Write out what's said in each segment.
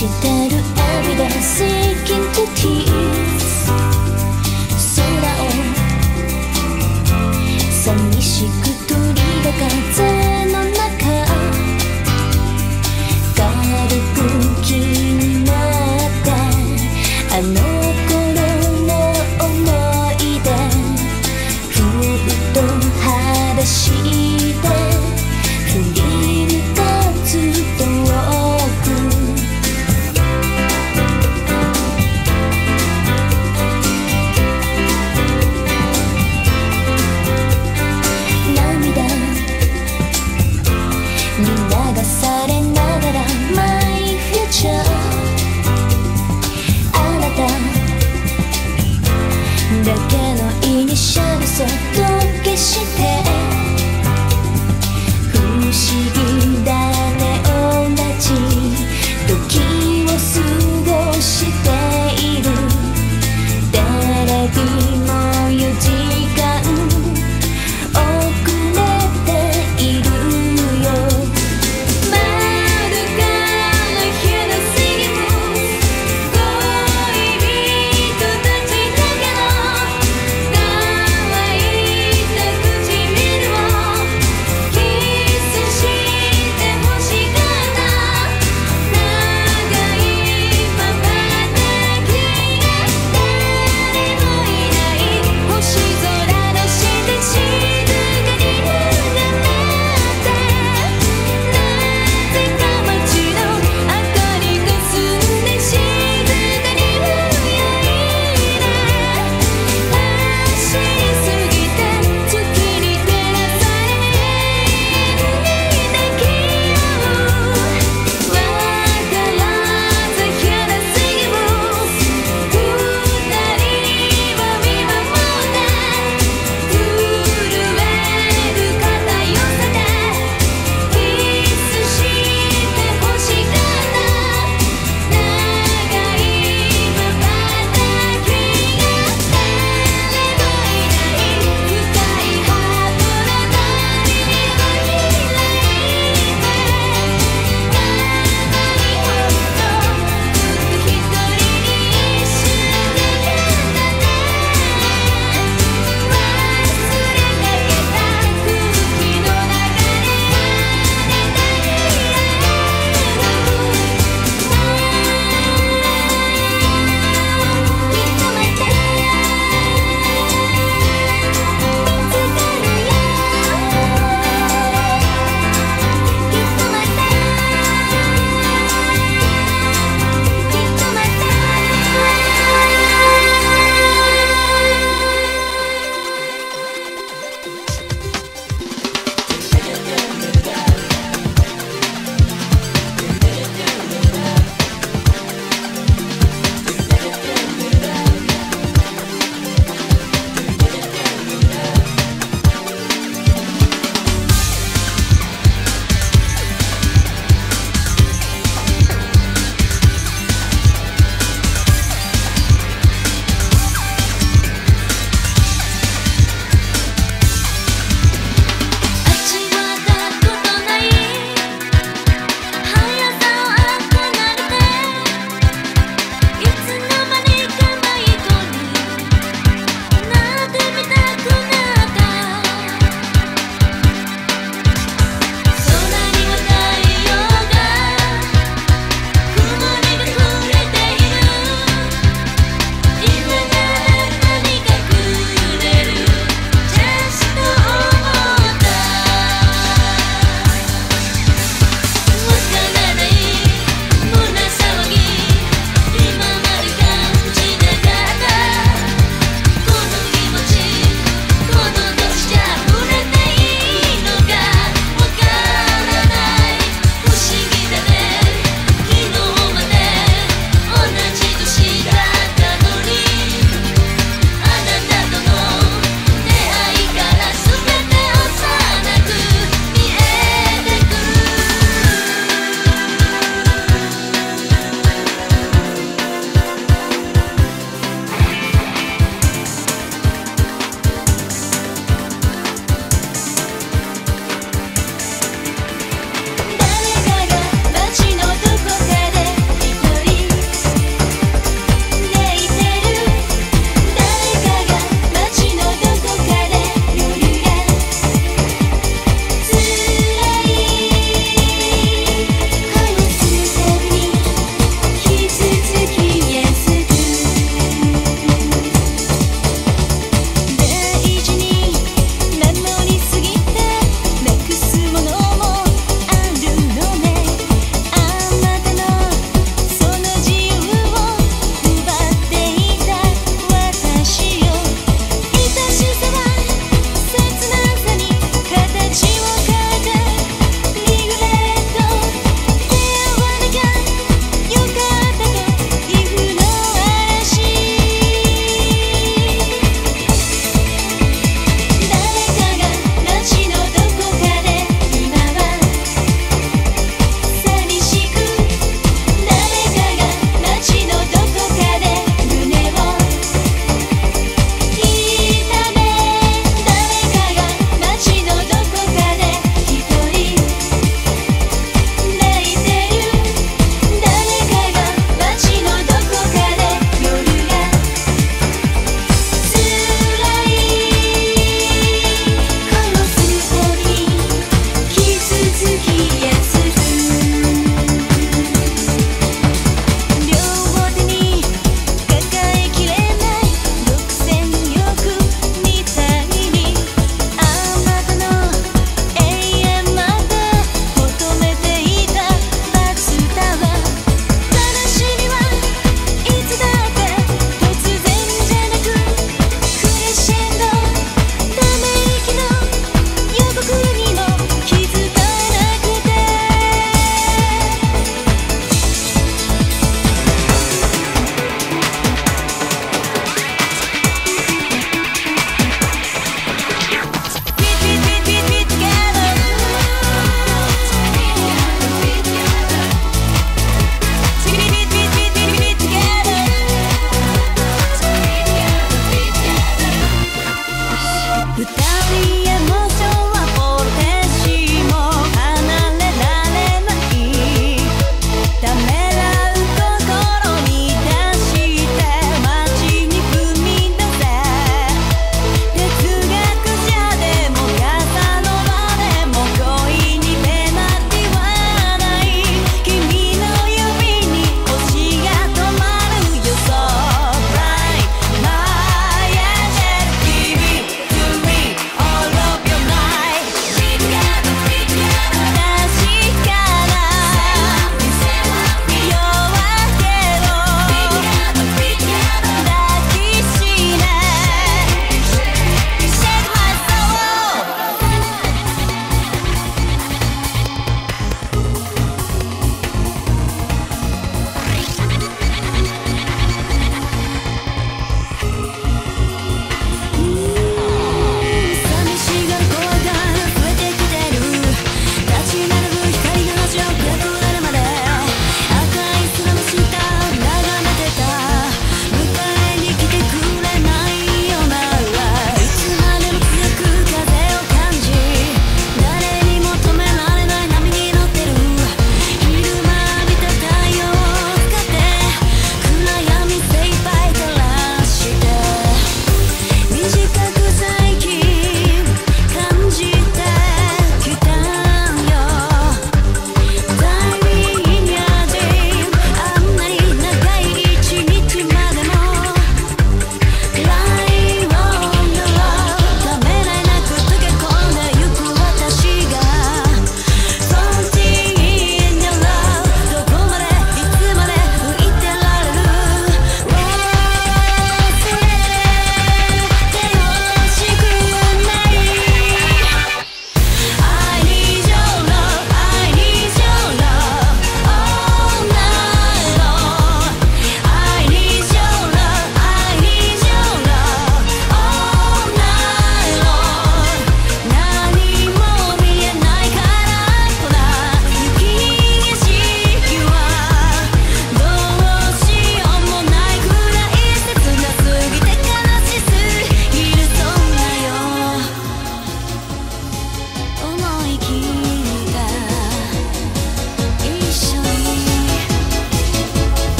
してる。Everyday seeking to teach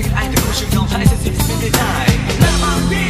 对个爱的故事总还是自己不被对那么